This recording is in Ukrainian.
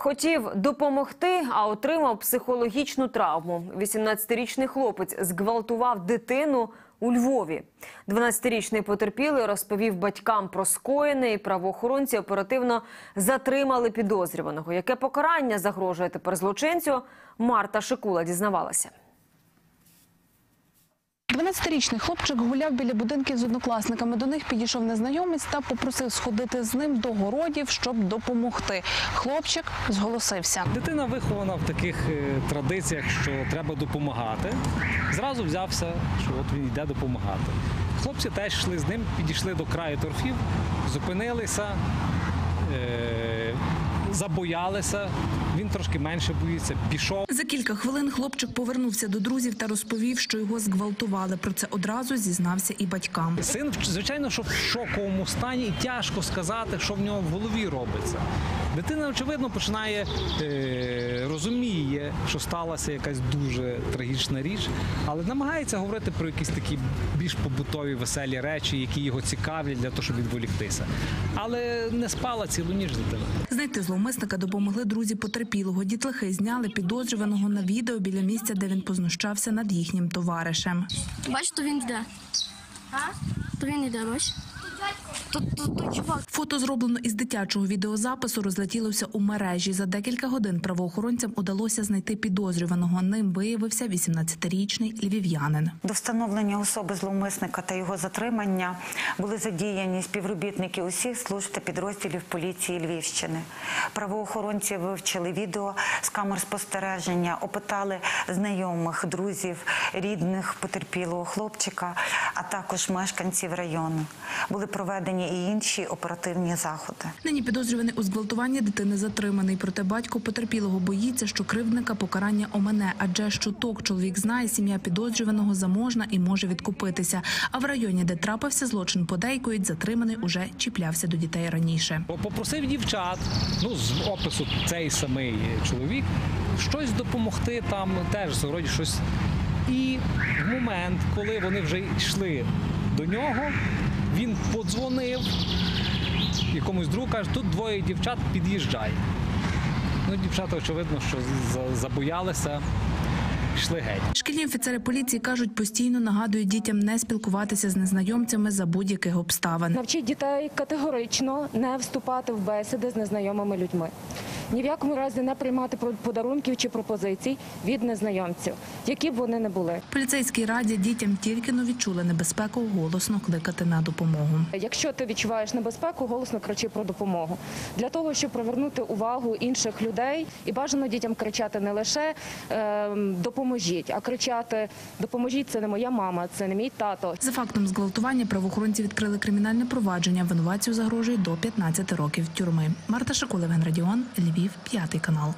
Хотів допомогти, а отримав психологічну травму. 18-річний хлопець зґвалтував дитину у Львові. 12-річний потерпілий розповів батькам про скоєне, і правоохоронці оперативно затримали підозрюваного. Яке покарання загрожує тепер злочинцю? Марта Шикула дізнавалася. 12-річний хлопчик гуляв біля будинків з однокласниками. До них підійшов незнайомець та попросив сходити з ним до городів, щоб допомогти. Хлопчик зголосився. Дитина вихована в таких е, традиціях, що треба допомагати. Зразу взявся, що от він йде допомагати. Хлопці теж йшли з ним, підійшли до краю торфів, зупинилися, забоялися. Він трошки менше боїться, пішов. За кілька хвилин хлопчик повернувся до друзів та розповів, що його зґвалтували. Про це одразу зізнався і батькам. Син, звичайно, що в шоковому стані, і тяжко сказати, що в нього в голові робиться. Дитина, очевидно, починає е, що сталася якась дуже трагічна річ, але намагається говорити про якісь такі більш побутові веселі речі, які його цікавлять для того, щоб відволіктися. Але не спала цілу ніч дитина. Знайти зловмисника допомогли друзі потерпілого. Дітлахи зняли підозрюваного на відео біля місця, де він познущався над їхнім товаришем. Бач, то він йде. А? То він йде, бач. Фото зроблено із дитячого відеозапису розлетілося у мережі. За декілька годин правоохоронцям удалося знайти підозрюваного. Ним виявився 18-річний львів'янин. До встановлення особи зловмисника та його затримання були задіяні співробітники усіх служб та підрозділів поліції Львівщини. Правоохоронці вивчили відео з камер спостереження, опитали знайомих, друзів, рідних потерпілого хлопчика, а також мешканців району. Були проведені і інші оперативні заходи. Нині підозрюваний у зґвалтуванні дитини затриманий. Проте батько потерпілого боїться, що кривдника покарання омене, адже щоток чоловік знає, сім'я підозрюваного заможна і може відкупитися. А в районі, де трапився злочин, подейкують, затриманий уже чіплявся до дітей раніше. Попросив дівчат, ну з опису цей самий чоловік, щось допомогти там, теж вроді щось. І в момент, коли вони вже йшли до нього, він подзвонив якомусь другу, каже, тут двоє дівчат, під'їжджай. Ну, дівчата, очевидно, що за- забоялися, йшли геть. Шкільні офіцери поліції кажуть, постійно нагадують дітям не спілкуватися з незнайомцями за будь-яких обставин. Навчіть дітей категорично не вступати в бесіди з незнайомими людьми. Ні в якому разі не приймати подарунків чи пропозицій від незнайомців, які б вони не були. Поліцейські радять дітям тільки но відчули небезпеку голосно кликати на допомогу. Якщо ти відчуваєш небезпеку, голосно кричи про допомогу для того, щоб привернути увагу інших людей і бажано дітям кричати не лише е, допоможіть, а кричати Допоможіть, це не моя мама, це не мій тато. За фактом зґвалтування правоохоронці відкрили кримінальне провадження. Винуватцю загрожує до 15 років тюрми. Марта Шакулевен Радіон, Львів, п'ятий канал.